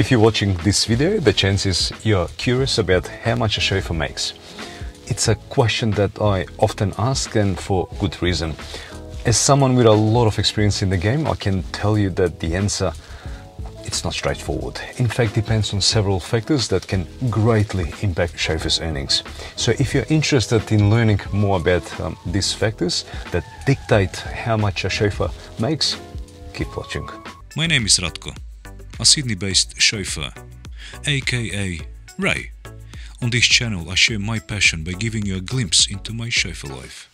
If you're watching this video, the chances you're curious about how much a chauffeur makes. It's a question that I often ask and for good reason. As someone with a lot of experience in the game, I can tell you that the answer it's not straightforward. In fact, depends on several factors that can greatly impact chauffeurs' earnings. So if you're interested in learning more about um, these factors that dictate how much a chauffeur makes, keep watching. My name is Ratko, a Sydney-based chauffeur, aka Ray. On this channel I share my passion by giving you a glimpse into my chauffeur life.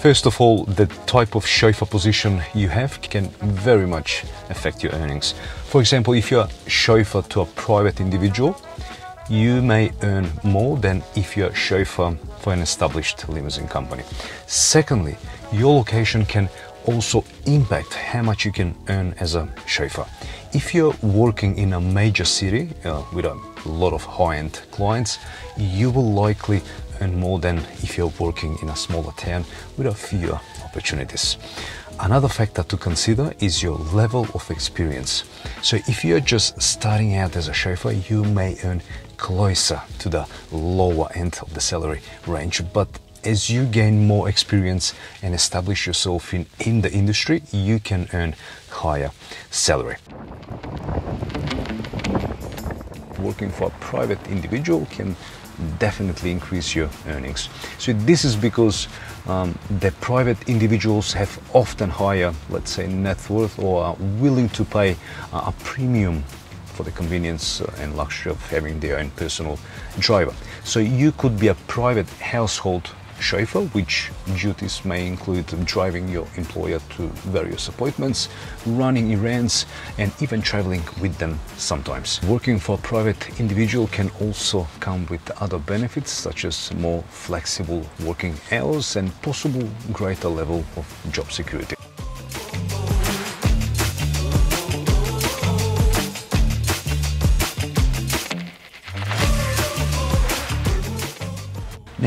First of all, the type of chauffeur position you have can very much affect your earnings. For example, if you're a chauffeur to a private individual, you may earn more than if you're a chauffeur for an established limousine company. Secondly, your location can also impact how much you can earn as a chauffeur. If you're working in a major city uh, with a lot of high-end clients, you will likely earn more than if you're working in a smaller town with a fewer opportunities. Another factor to consider is your level of experience. So if you're just starting out as a chauffeur, you may earn closer to the lower end of the salary range, but as you gain more experience and establish yourself in, in the industry, you can earn higher salary working for a private individual can definitely increase your earnings. So this is because um, the private individuals have often higher, let's say, net worth or are willing to pay a premium for the convenience and luxury of having their own personal driver. So you could be a private household chauffeur, which duties may include driving your employer to various appointments, running errands, and even traveling with them sometimes. Working for a private individual can also come with other benefits, such as more flexible working hours and possible greater level of job security.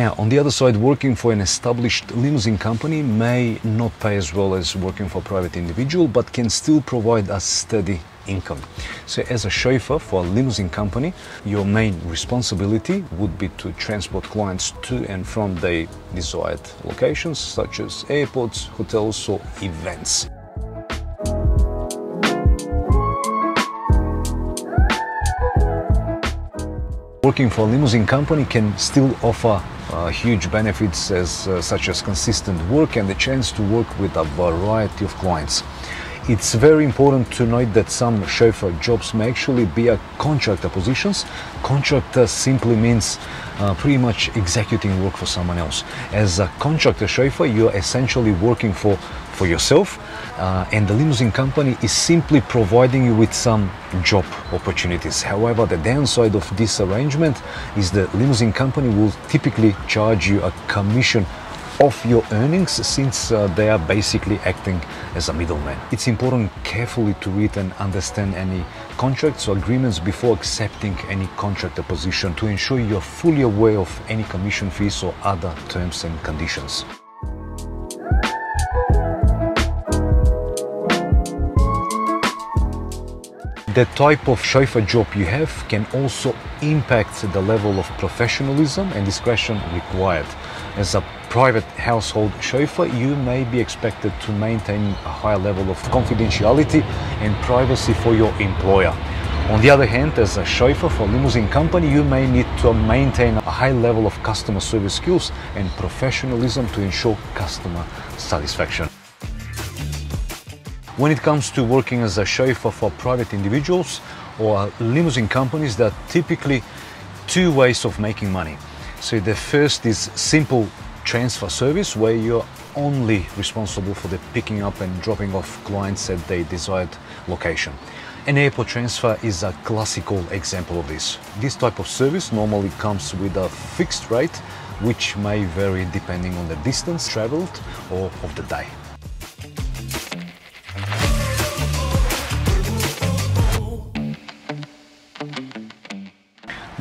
Now, on the other side, working for an established limousine company may not pay as well as working for a private individual, but can still provide a steady income. So as a chauffeur for a limousine company, your main responsibility would be to transport clients to and from their desired locations, such as airports, hotels, or events. Working for a limousine company can still offer huge benefits as, uh, such as consistent work and the chance to work with a variety of clients. It's very important to note that some chauffeur jobs may actually be a contractor positions. Contractor simply means uh, pretty much executing work for someone else. As a contractor chauffeur, you're essentially working for, for yourself uh, and the limousine company is simply providing you with some job opportunities. However, the downside of this arrangement is the limousine company will typically charge you a commission of your earnings since uh, they are basically acting as a middleman. It's important carefully to read and understand any contracts or agreements before accepting any contractor position to ensure you're fully aware of any commission fees or other terms and conditions. The type of chauffeur job you have can also impact the level of professionalism and discretion required. As a private household chauffeur, you may be expected to maintain a high level of confidentiality and privacy for your employer. On the other hand, as a chauffeur for a limousine company, you may need to maintain a high level of customer service skills and professionalism to ensure customer satisfaction. When it comes to working as a chauffeur for private individuals or limousine companies, there are typically two ways of making money. So the first is simple transfer service where you're only responsible for the picking up and dropping off clients at their desired location. An airport transfer is a classical example of this. This type of service normally comes with a fixed rate which may vary depending on the distance traveled or of the day.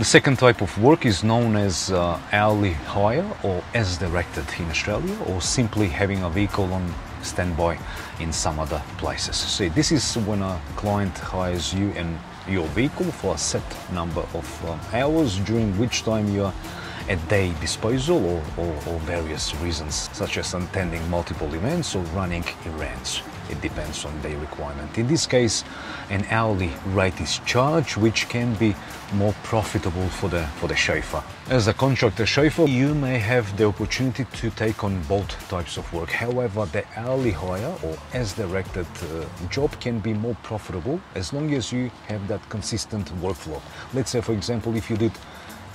The second type of work is known as uh, hourly hire or as directed in Australia or simply having a vehicle on standby in some other places. So this is when a client hires you and your vehicle for a set number of um, hours during which time you are at day disposal or, or, or various reasons such as attending multiple events or running errands. It depends on their requirement. In this case, an hourly rate is charged, which can be more profitable for the for the chauffeur. As a contractor chauffeur, you may have the opportunity to take on both types of work. However, the hourly hire or as directed uh, job can be more profitable as long as you have that consistent workflow. Let's say, for example, if you did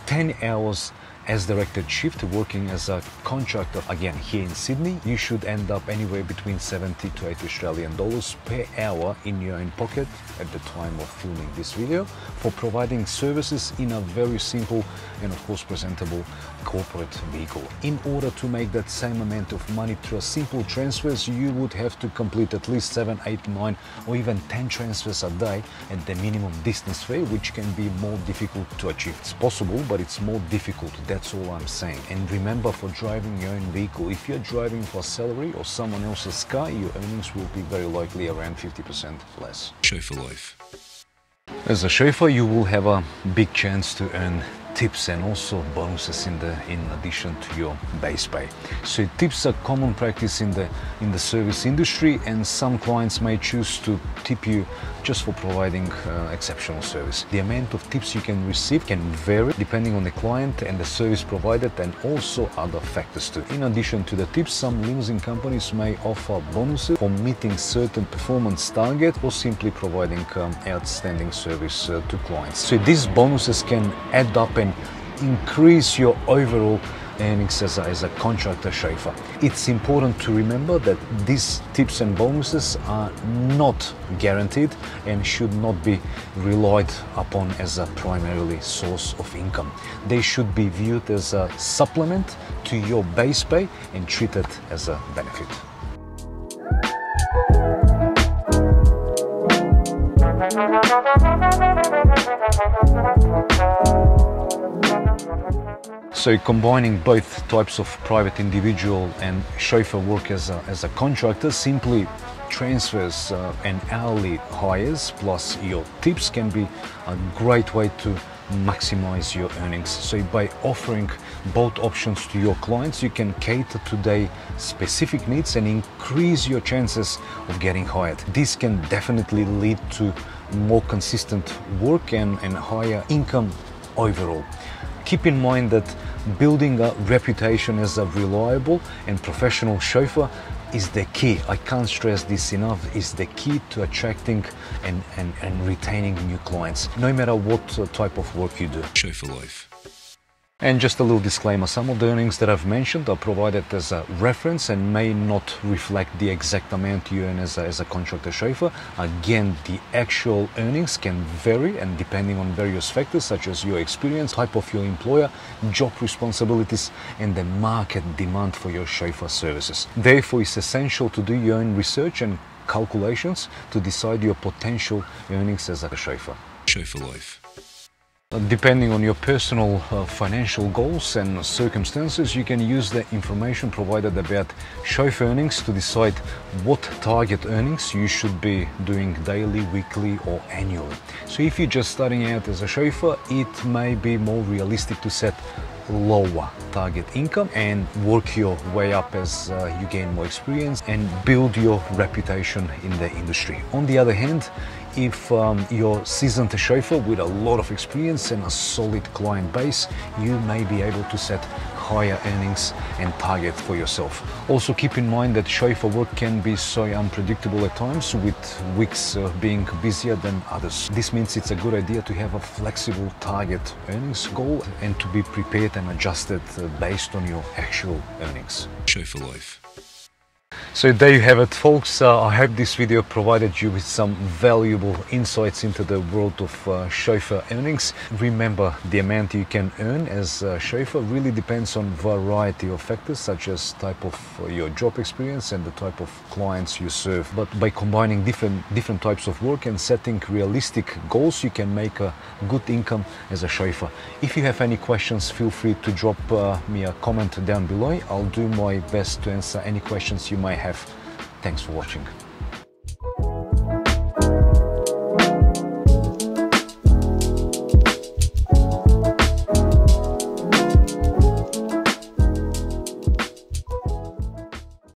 10 hours as directed shift working as a contractor again here in Sydney you should end up anywhere between 70 to 80 Australian dollars per hour in your own pocket at the time of filming this video for providing services in a very simple and of course presentable corporate vehicle. In order to make that same amount of money through a simple transfers you would have to complete at least 7, 8, 9 or even 10 transfers a day at the minimum distance fare which can be more difficult to achieve. It's possible but it's more difficult that's all I'm saying. And remember for driving your own vehicle, if you're driving for salary or someone else's car, your earnings will be very likely around 50% less. Chauffeur Life. As a chauffeur, you will have a big chance to earn tips and also bonuses in the in addition to your base pay. So tips are common practice in the in the service industry and some clients may choose to tip you just for providing uh, exceptional service. The amount of tips you can receive can vary depending on the client and the service provided and also other factors too. In addition to the tips, some limousine companies may offer bonuses for meeting certain performance target or simply providing um, outstanding service uh, to clients. So these bonuses can add up and increase your overall earnings as a, as a contractor chauffeur. It's important to remember that these tips and bonuses are not guaranteed and should not be relied upon as a primarily source of income. They should be viewed as a supplement to your base pay and treated as a benefit. So combining both types of private individual and chauffeur work as a, as a contractor simply transfers uh, and hourly hires plus your tips can be a great way to maximize your earnings. So by offering both options to your clients, you can cater to their specific needs and increase your chances of getting hired. This can definitely lead to more consistent work and, and higher income overall. Keep in mind that building a reputation as a reliable and professional chauffeur is the key. I can't stress this enough, is the key to attracting and, and, and retaining new clients, no matter what uh, type of work you do. Chauffeur Life. And just a little disclaimer, some of the earnings that I've mentioned are provided as a reference and may not reflect the exact amount you earn as a, as a contractor chauffeur. Again, the actual earnings can vary and depending on various factors such as your experience, type of your employer, job responsibilities and the market demand for your chauffeur services. Therefore, it's essential to do your own research and calculations to decide your potential earnings as a chauffeur. Chauffeur Life. Depending on your personal uh, financial goals and circumstances, you can use the information provided about chauffeur earnings to decide what target earnings you should be doing daily, weekly or annually. So if you're just starting out as a chauffeur, it may be more realistic to set lower target income and work your way up as uh, you gain more experience and build your reputation in the industry. On the other hand, if um, you're seasoned chauffeur with a lot of experience and a solid client base, you may be able to set higher earnings and target for yourself. Also keep in mind that chauffeur work can be so unpredictable at times with weeks uh, being busier than others. This means it's a good idea to have a flexible target earnings goal and to be prepared and adjusted uh, based on your actual earnings. Chauffeur Life. So there you have it folks, uh, I hope this video provided you with some valuable insights into the world of uh, chauffeur earnings. Remember the amount you can earn as a chauffeur really depends on variety of factors such as type of uh, your job experience and the type of clients you serve. But by combining different, different types of work and setting realistic goals you can make a good income as a chauffeur. If you have any questions feel free to drop uh, me a comment down below. I'll do my best to answer any questions you might have. Thanks for watching.